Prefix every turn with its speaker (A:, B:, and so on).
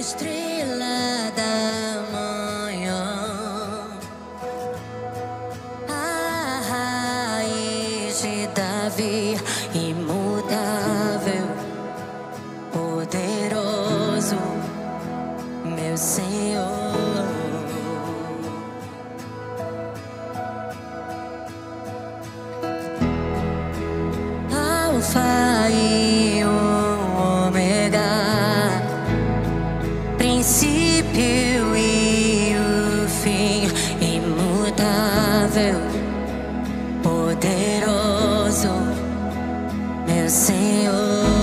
A: estrela da manhã, raiz de Davi, imutável, poderoso, meu Senhor. Princípio e o fim, imutável, poderoso, meu Senhor.